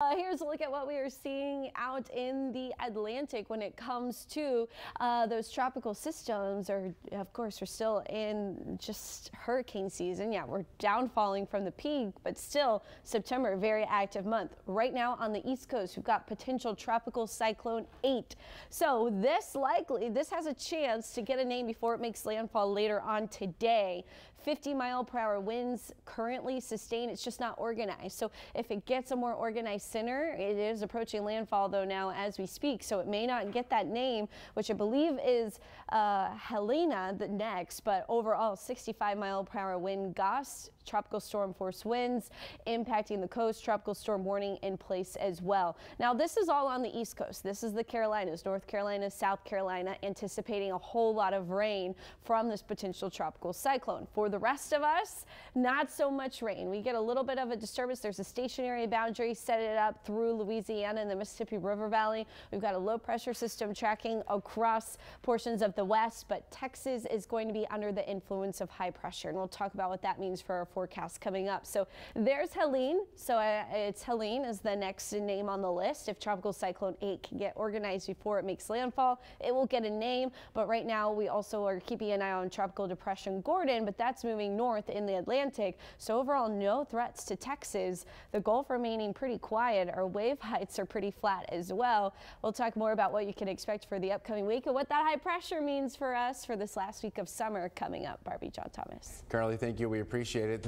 Uh, here's a look at what we are seeing out in the Atlantic when it comes to uh, those tropical systems or of course we're still in just hurricane season. Yeah we're downfalling from the peak but still September very active month. Right now on the east coast we've got potential tropical cyclone 8 so this likely this has a chance to get a name before it makes landfall later on today. 50 mile per hour winds currently sustained it's just not organized. So if it gets a more organized center. It is approaching landfall though now as we speak, so it may not get that name, which I believe is uh, Helene the next, but overall 65 mile per hour wind gusts, tropical storm force winds impacting the coast, tropical storm warning in place as well. Now this is all on the east coast. This is the Carolinas, North Carolina, South Carolina, anticipating a whole lot of rain from this potential tropical cyclone. For the rest of us, not so much rain. We get a little bit of a disturbance. There's a stationary boundary set it up through Louisiana and the Mississippi River Valley. We've got a low pressure system tracking across portions of the west, but Texas is going to be under the influence of high pressure. And we'll talk about what that means for our forecast coming up. So there's Helene. So uh, it's Helene is the next name on the list. If Tropical Cyclone 8 can get organized before it makes landfall, it will get a name. But right now we also are keeping an eye on Tropical Depression Gordon, but that's moving north in the Atlantic. So overall, no threats to Texas. The Gulf remaining pretty quiet. Our wave heights are pretty flat as well. We'll talk more about what you can expect for the upcoming week and what that high pressure means for us for this last week of summer coming up. Barbie John Thomas. Carly, thank you. We appreciate it.